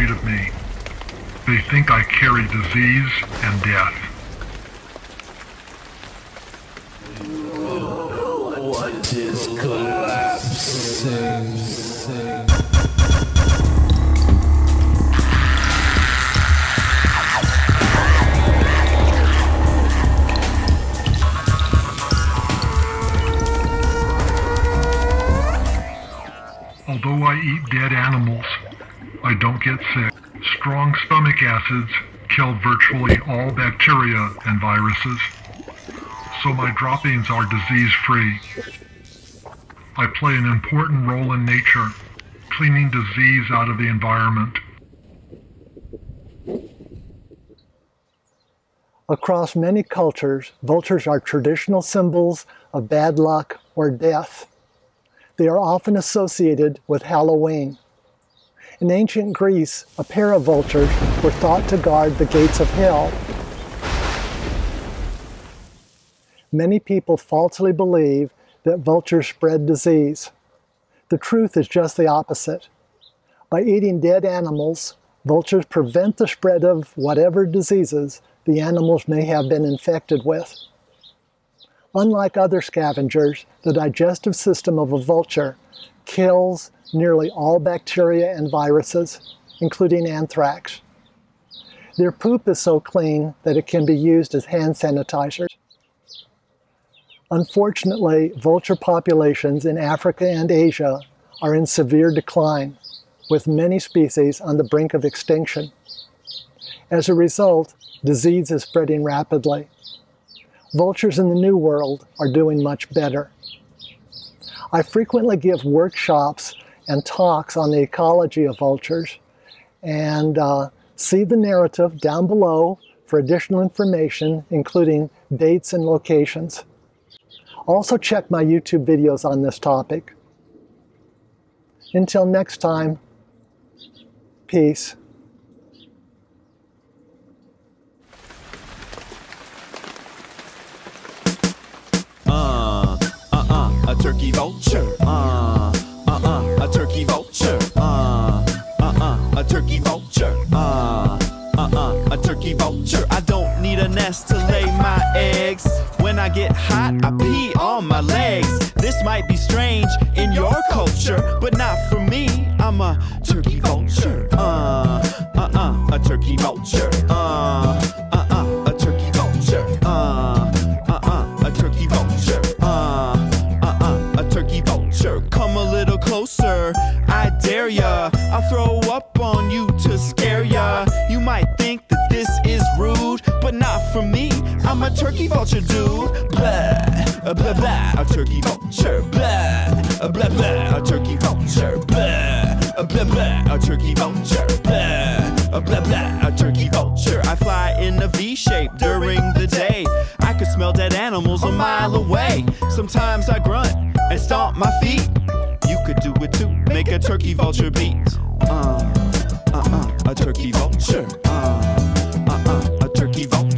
afraid of me. They think I carry disease and death. What is collapsing? Although I eat dead animals, I don't get sick. Strong stomach acids kill virtually all bacteria and viruses, so my droppings are disease free. I play an important role in nature, cleaning disease out of the environment. Across many cultures, vultures are traditional symbols of bad luck or death. They are often associated with Halloween. In ancient Greece, a pair of vultures were thought to guard the gates of hell. Many people falsely believe that vultures spread disease. The truth is just the opposite. By eating dead animals, vultures prevent the spread of whatever diseases the animals may have been infected with. Unlike other scavengers, the digestive system of a vulture kills nearly all bacteria and viruses, including anthrax. Their poop is so clean that it can be used as hand sanitizers. Unfortunately, vulture populations in Africa and Asia are in severe decline, with many species on the brink of extinction. As a result, disease is spreading rapidly. Vultures in the New World are doing much better. I frequently give workshops and talks on the ecology of vultures and uh, see the narrative down below for additional information, including dates and locations. Also check my YouTube videos on this topic. Until next time, peace. A turkey vulture. Uh, uh, uh, a turkey vulture. Uh, uh, uh, a turkey vulture. Uh, uh, uh, a turkey vulture. I don't need a nest to lay my eggs. When I get hot, I pee on my legs. This might be strange in your culture, but not for me. I'm a turkey vulture. Uh, uh, uh, a turkey vulture. Turkey vulture, dude. Blah, blah, blah, a turkey vulture. Blah, blah, blah, a turkey vulture. Blah, blah, blah, a turkey vulture. Blah, blah, blah, a turkey vulture. I fly in a V shape during the day. I could smell dead animals a mile away. Sometimes I grunt and stomp my feet. You could do it too. Make a turkey vulture beat. Uh, uh, uh, a turkey vulture. Uh, uh, uh, a turkey vulture.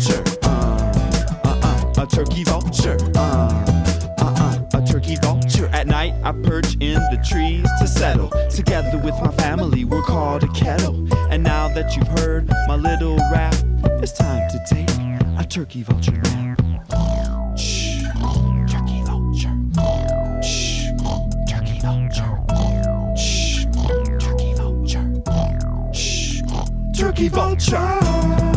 Vulture. Uh, uh, uh, a turkey vulture. At night, I perch in the trees to settle. Together with my family, we're called a kettle. And now that you've heard my little rap, it's time to take a turkey vulture nap. Turkey vulture.